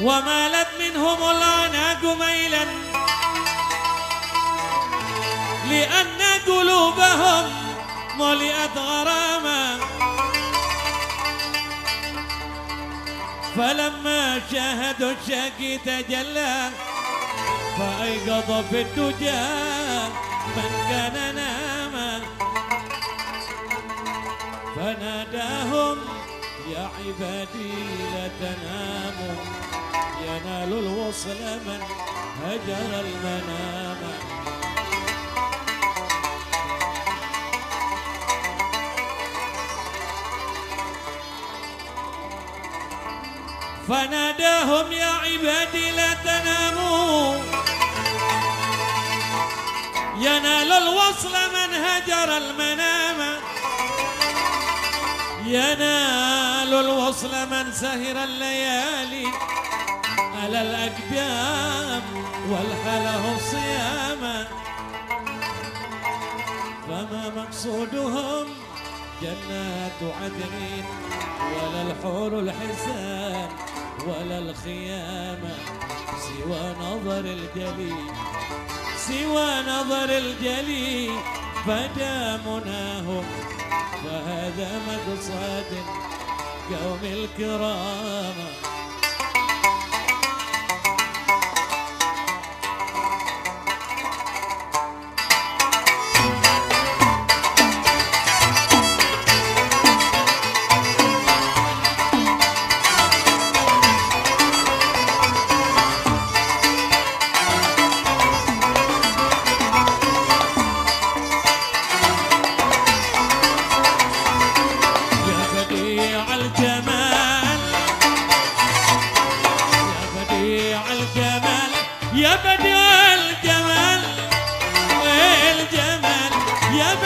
ومالت منهم الأعناق ميلا لأن قلوبهم ملئت غراما. فلما شاهدوا الشاكي تجلى فأيقظ في الدجى من كان ناما. فناداهم يا عبادي لا تناموا. ينال الوصل من هجر المنام. فناداهم يا عبادي لا تناموا. ينال الوصل من هجر المنام. ينال الوصل من سهر الليالي على الأقدام والحله صياما. فما مقصودهم جنات عدن ولا الحور الحسان ولا الخيامة سوى نظر الجلي سوى نظر الجلي فدا مناهم فهذا مقصد قوم الكرامه Yeah.